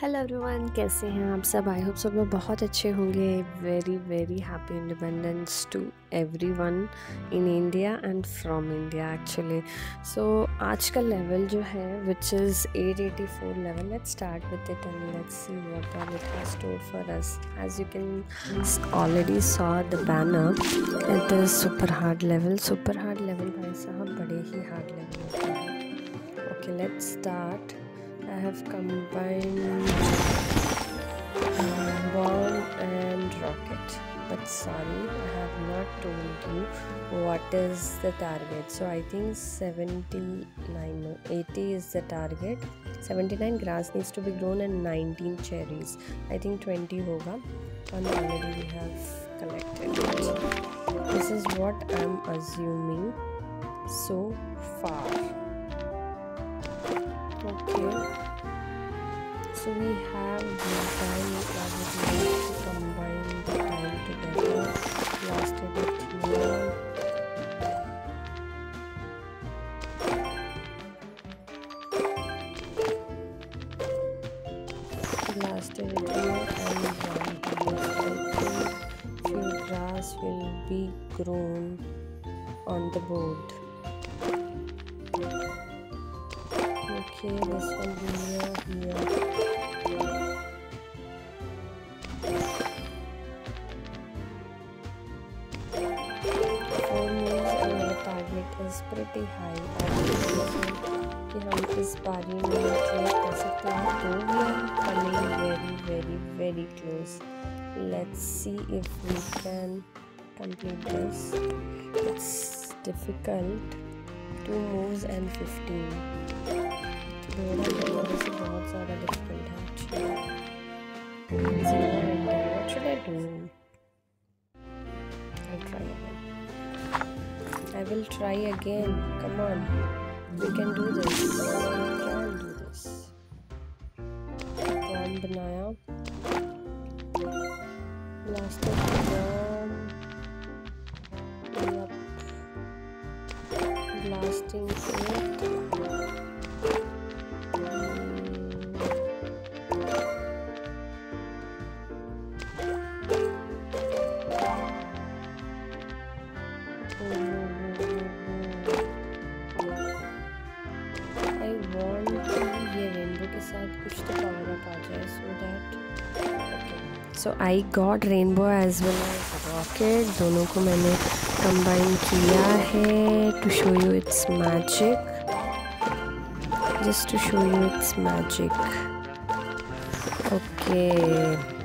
Hello everyone कैसे हैं आप सब? आई होप सब लोग बहुत अच्छे होंगे. Very very happy independence to everyone in India and from India actually so आज का लेवल जो है which is 884 level let's start with it and let's see what all it has store for us as you can already saw the banner it is super hard level super hard level भाई साहब, बड़े ही hard level okay let's start I have combined uh, bomb and rocket. But sorry I have not told you what is the target. So I think 79 no 80 is the target. 79 grass needs to be grown and 19 cherries. I think 20 hoga and already we have collected it. This is what I'm assuming so far okay. So we have probably to combine the time together lasted it here lasted it here and one few grass will be grown on the board okay this one here here four moves and our target is pretty high कि हम इस बारी में clear कर सकते हैं तो we are coming very very very close let's see if we can complete this it's difficult two moves and 15 थोड़ा थोड़ा से बहुत ज़्यादा डिफिकल्ट है actually what should I do I'll try again I will try again come on we can do this we can do this bomb बनाया last bomb yep blasting it Want ये rainbow के साथ कुछ तो power up आ जाए so that so I got rainbow as well as rocket दोनों को मैंने कंबाइन किया है to show you it's magic just to show you it's magic okay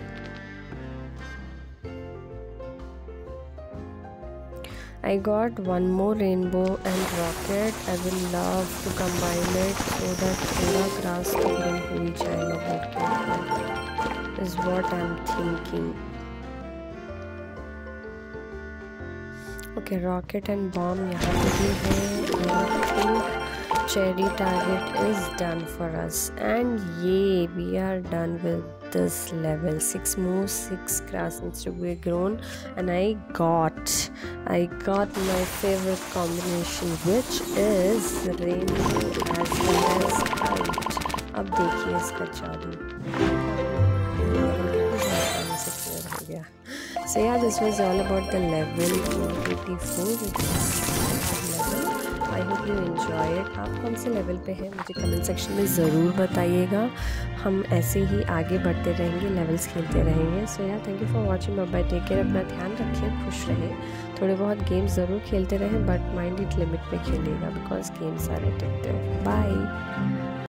I got one more rainbow and rocket. I will love to combine it so that पूरा grass तो grow हो ही जाएगा board के ऊपर is what I'm thinking. Okay, rocket and bomb यहाँ पे भी है. I think cherry target is done for us and yay we are done with this level six moves six grass needs to be grown and i got i got my favorite combination which is rainbow as well as kite अब देखिए इसका जादू हो गया so yeah this was all about the level 284 which is level I hope you enjoy it आप कौन से level पे हैं? मुझे कमेंट सेक्शन में ज़रूर बताइएगा। हम ऐसे ही आगे बढ़ते रहेंगे लेवल्स खेलते रहेंगे। सो या thank you for watching bye take care अपना ध्यान रखें, खुश रहें। थोड़े बहुत गेम्स ज़रूर खेलते रहें बट माइंड इट लिमिट में खेलिएगा because games are addictive bye